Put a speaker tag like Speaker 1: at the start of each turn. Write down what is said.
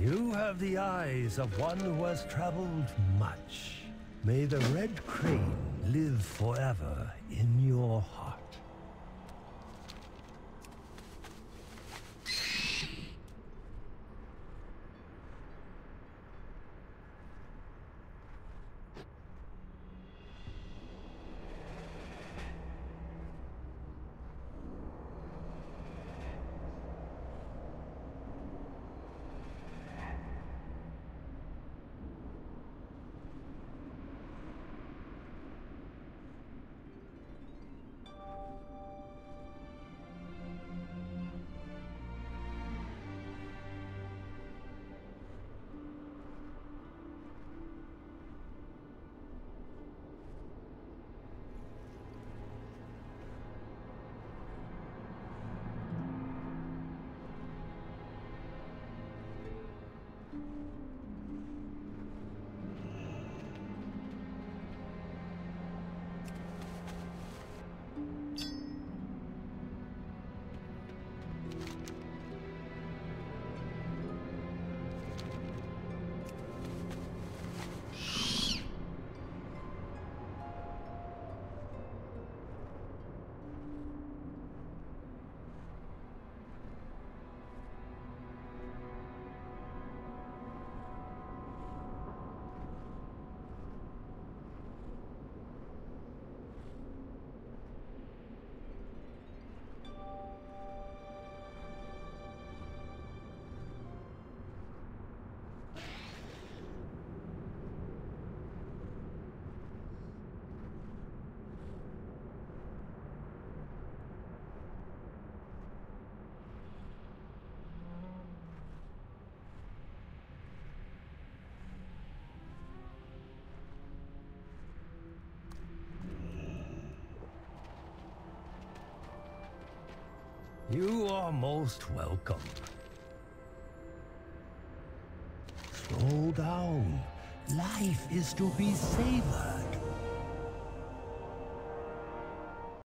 Speaker 1: You have the eyes of one who has traveled much. May the red crane live forever in your heart. You are most welcome. Slow down. Life is to be savored.